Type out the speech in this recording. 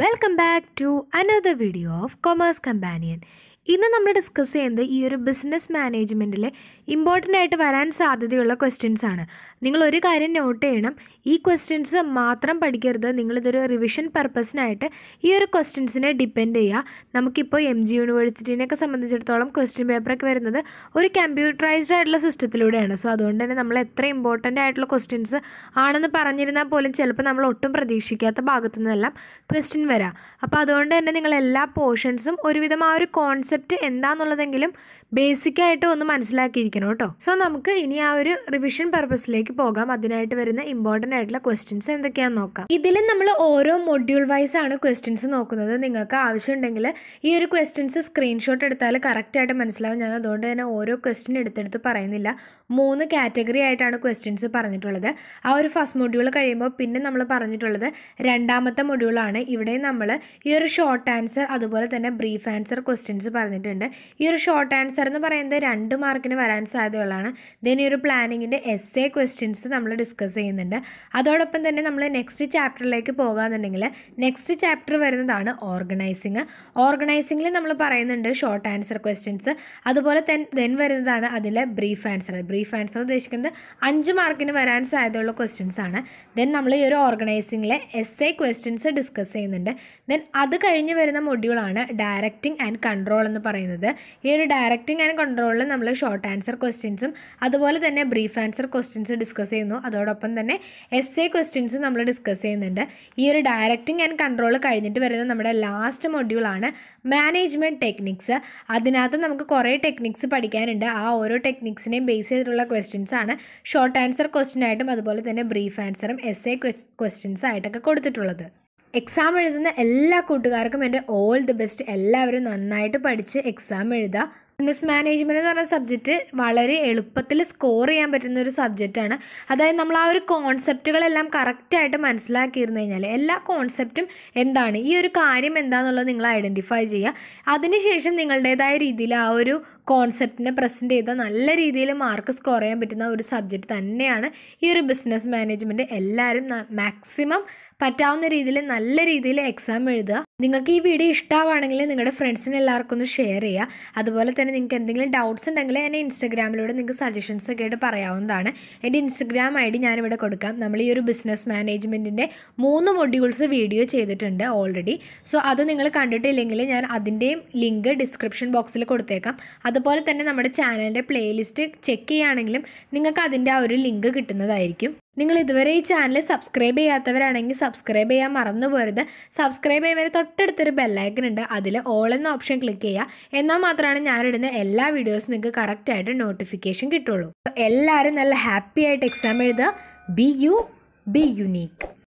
Welcome back to another video of Commerce Companion. ഇന്ന് നമ്മൾ discuss ചെയ്യുന്നത് ഈ ഒരു ബിസിനസ് മാനേജ്മെന്റിൽ ഇമ്പോർട്ടന്റ് ആയിട്ട് വരാൻ സാധ്യതയുള്ള ക്വസ്റ്റ്യൻസ് ആണ്. നിങ്ങൾ ഒരു കാര്യം നോട്ട് ചെയ്യണം. ഈ ക്വസ്റ്റ്യൻസ് മാത്രം പഠിക്കരുത്. നിങ്ങളിതൊരു റിവിഷൻ പർപ്പസിനായിട്ട് ഈ ഒരു ക്വസ്റ്റ്യൻസിനെ ഡിപ്പെൻഡ് ചെയ്യുക. നമുക്കിപ്പോൾ എം ജി യൂണിവേഴ്സിറ്റീനെയൊക്കെ സംബന്ധിച്ചിടത്തോളം ക്വസ്റ്റ്യൻ പേപ്പറൊക്കെ വരുന്നത് ഒരു കമ്പ്യൂട്ടറൈസ്ഡ് ആയിട്ടുള്ള സിസ്റ്റത്തിലൂടെയാണ് സോ അതുകൊണ്ട് തന്നെ നമ്മൾ എത്ര ഇമ്പോർട്ടന്റ് ആയിട്ടുള്ള ക്വസ്റ്റ്യൻസ് ആണെന്ന് പറഞ്ഞിരുന്നാൽ പോലും ചിലപ്പോൾ നമ്മൾ ഒട്ടും പ്രതീക്ഷിക്കാത്ത ഭാഗത്തു നിന്നെല്ലാം ക്വസ്റ്റ്യൻ വരാം. അപ്പോൾ അതുകൊണ്ട് തന്നെ നിങ്ങൾ എല്ലാ പോർഷൻസും ഒരുവിധം ആ ഒരു കോൺസെപ്റ്റ് എന്താണെന്നുള്ളതെങ്കിലും ബേസിക് ആയിട്ട് ഒന്ന് മനസ്സിലാക്കിയിരിക്കണം കേട്ടോ. സോ നമുക്ക് ഇനി ആ ഒരു റിവിഷൻ പർപ്പസിലേക്ക് പോകാം. അതിനായിട്ട് വരുന്ന ഇമ്പോർട്ടന്റ് ആയിട്ടുള്ള ക്വസ്റ്റ്യൻസ് എന്തൊക്കെയാണെന്ന് നോക്കാം. ഇതിൽ നമ്മൾ ഓരോ മൊഡ്യൂൾ വൈസ് ആണ് ക്വസ്റ്റ്യൻസ് നോക്കുന്നത്. നിങ്ങൾക്ക് ആവശ്യമുണ്ടെങ്കിൽ ഈ ഒരു ക്വസ്റ്റ്യൻസ് സ്ക്രീൻഷോട്ട് എടുത്താൽ കറക്റ്റായിട്ട് മനസ്സിലാവും. ഞാൻ അതുകൊണ്ട് തന്നെ ഓരോ ക്വസ്റ്റ്യൻ എടുത്തെടുത്ത് പറയുന്നില്ല. മൂന്ന് കാറ്റഗറി ആയിട്ടാണ് ക്വസ്റ്റ്യൻസ് പറഞ്ഞിട്ടുള്ളത്. ആ ഒരു ഫസ്റ്റ് മൊഡ്യൂൾ കഴിയുമ്പോൾ പിന്നെ നമ്മൾ പറഞ്ഞിട്ടുള്ളത് രണ്ടാമത്തെ മൊഡ്യൂളാണ് ഇവിടെ നമ്മൾ ഈ ഒരു ഷോർട്ട് ആൻസർ അതുപോലെ തന്നെ ബ്രീഫ് ആൻസർ ക്വസ്റ്റ്യൻസ് പറഞ്ഞിട്ടുണ്ട്. ഈ ഒരു ഷോർട്ട് ആൻസർ എന്ന് പറയുന്നത് രണ്ട് മാർക്കിന് വരാൻ സാധ്യതയുള്ളതാണ്. ദെൻ ഈ ഒരു പ്ലാനിങ്ങിന്റെ എസ് എ ക്വസ്റ്റ്യൻസ് നമ്മൾ ഡിസ്കസ് ചെയ്യുന്നുണ്ട്. അതോടൊപ്പം തന്നെ നമ്മൾ നെക്സ്റ്റ് ചാപ്റ്ററിലേക്ക് പോകാമെന്നുണ്ടെങ്കിൽ നെക്സ്റ്റ് ചാപ്റ്റർ വരുന്നതാണ് ഓർഗനൈസിങ് ഓർഗനൈസിങ്ങിൽ നമ്മൾ പറയുന്നുണ്ട് ഷോർട്ട് ആൻസർ ക്വസ്റ്റ്യൻസ് അതുപോലെ തന്നെ ദെൻ വരുന്നതാണ് അതിലെ ബ്രീഫ് ആൻസർ ബ്രീഫ് ആൻസർ ഉദ്ദേശിക്കുന്നത് അഞ്ച് മാർക്കിന് വരാൻ സാധ്യതയുള്ള ക്വസ്റ്റ്യൻസ് ആണ്. ദെൻ നമ്മൾ ഈ ഒരു ഓർഗനൈസിങ്ങിലെ എസ് എ ക്വസ്റ്റ്യൻസ് ഡിസ്കസ് ചെയ്യുന്നുണ്ട്. ദെൻ അത് കഴിഞ്ഞ് വരുന്ന മൊഡ്യൂളാണ് ഡയറക്റ്റിംഗ് ആൻഡ് കൺട്രോൾ എന്ന് പറയുന്നത്. ഈ ഒരു ഡയറക്റ്റിംഗ് ആൻഡ് കൺട്രോളിൽ നമ്മൾ ഷോർട്ട് ആൻസർ ക്വസ്റ്റ്യൻസും അതുപോലെ തന്നെ ബ്രീഫ് ആൻസർ ക്വസ്റ്റ്യൻസ് ഡിസ്കസ് ചെയ്യുന്നു. അതോടൊപ്പം തന്നെ എസ് എ ക്വസ്റ്റ്യൻസ് നമ്മൾ ഡിസ്കസ് ചെയ്യുന്നുണ്ട്. ഈ ഒരു ഡയറക്റ്റിംഗ് ആൻഡ് കൺട്രോൾ കഴിഞ്ഞിട്ട് വരുന്ന നമ്മുടെ ലാസ്റ്റ് മൊഡ്യൂളാണ് മാനേജ്മെന്റ് ടെക്നിക്സ് അതിനകത്ത് നമുക്ക് കുറേ ടെക്നിക്സ് പഠിക്കാനുണ്ട്. ആ ഓരോ ടെക്നിക്സിനെയും ബേസ് ചെയ്തിട്ടുള്ള ക്വസ്റ്റ്യൻസ് ആണ് ഷോർട്ട് ആൻസർ ക്വസ്റ്റ്യൻ ആയിട്ടും അതുപോലെ തന്നെ ബ്രീഫ് ആൻസറും എസ് എ ക്വസ്റ്റ്യൻസ് ആയിട്ടൊക്കെ കൊടുത്തിട്ടുള്ളത്. എക്സാം എഴുതുന്ന എല്ലാ കൂട്ടുകാർക്കും എന്റെ ഓൾ ദി ബെസ്റ്റ് എല്ലാവരും നന്നായിട്ട് പഠിച്ച് എക്സാം എഴുതുക ബിസിനസ് മാനേജ്മെന്റ് എന്ന് പറഞ്ഞ സബ്ജക്റ്റ് വളരെ എളുപ്പത്തിൽ സ്കോർ ചെയ്യാൻ പറ്റുന്ന ഒരു സബ്ജക്റ്റാണ് അതായത് നമ്മൾ ആ ഒരു കോൺസെപ്റ്റുകളെല്ലാം കറക്റ്റായിട്ട് മനസ്സിലാക്കിയിരുന്നു കഴിഞ്ഞാൽ എല്ലാ കോൺസെപ്റ്റും എന്താണ്? ഈ ഒരു കാര്യം എന്താണെന്നുള്ളത് നിങ്ങൾ ഐഡന്റിഫൈ ചെയ്യുക അതിനുശേഷം നിങ്ങളുടേതായ രീതിയിൽ ആ ഒരു കോൺസെപ്റ്റിനെ പ്രസന്റ് ചെയ്താൽ നല്ല രീതിയിൽ മാർക്ക് സ്കോർ ചെയ്യാൻ പറ്റുന്ന ഒരു സബ്ജക്റ്റ് തന്നെയാണ് ഈ ഒരു ബിസിനസ് മാനേജ്മെന്റ് എല്ലാവരും മാക്സിമം പറ്റാവുന്ന രീതിയിൽ നല്ല രീതിയിൽ എക്സാം എഴുതുക. നിങ്ങൾക്ക് ഈ വീഡിയോ ഇഷ്ടമാണെങ്കിൽ നിങ്ങളുടെ ഫ്രണ്ട്സിന് എല്ലാവർക്കും ഒന്ന് ഷെയർ ചെയ്യുക. അതുപോലെ തന്നെ നിങ്ങൾക്ക് എന്തെങ്കിലും ഡൗട്ട്സ് ഉണ്ടെങ്കിൽ എന്നെ ഇൻസ്റ്റഗ്രാമിലൂടെ നിങ്ങൾക്ക് സജഷൻസ് ഒക്കെ ആയിട്ട് പറയാവുന്നതാണ്. എന്റെ ഇൻസ്റ്റഗ്രാം ഐ ഡി ഞാനിവിടെ കൊടുക്കാം. നമ്മൾ ഈ ഒരു ബിസിനസ് മാനേജ്മെന്റിന്റെ മൂന്ന് മൊഡ്യൂൾസ് വീഡിയോ ചെയ്തിട്ടുണ്ട് ഓൾറെഡി സോ അത് നിങ്ങൾ കണ്ടിട്ടില്ലെങ്കിൽ ഞാൻ അതിന്റെയും ലിങ്ക് ഡിസ്ക്രിപ്ഷൻ ബോക്സിൽ കൊടുത്തേക്കാം. അതുപോലെ തന്നെ നമ്മുടെ ചാനലിന്റെ പ്ലേലിസ്റ്റ് ചെക്ക് ചെയ്യുകയാണെങ്കിലും നിങ്ങൾക്ക് അതിന്റെ ആ ഒരു ലിങ്ക് കിട്ടുന്നതായിരിക്കും. നിങ്ങൾ ഇതുവരെ ഈ ചാനൽ സബ്സ്ക്രൈബ് ചെയ്യാത്തവരാണെങ്കിൽ സബ്സ്ക്രൈബ് ചെയ്യാൻ മറന്നു പോരുത്. സബ്സ്ക്രൈബ് ചെയ്യുമ്പോൾ തൊട്ടടുത്തൊരു ബെല്ലൈക്കൺ ഉണ്ട്. അതിൽ ഓൾ എന്ന ഓപ്ഷൻ ക്ലിക്ക് ചെയ്യുക. എന്നാൽ മാത്രമാണ് ഞാനിടുന്ന എല്ലാ വീഡിയോസും നിങ്ങൾക്ക് കറക്റ്റായിട്ട് നോട്ടിഫിക്കേഷൻ കിട്ടുള്ളൂ. എല്ലാവരും നല്ല ഹാപ്പി ആയിട്ട് എക്സാം എഴുതുക. B U B unique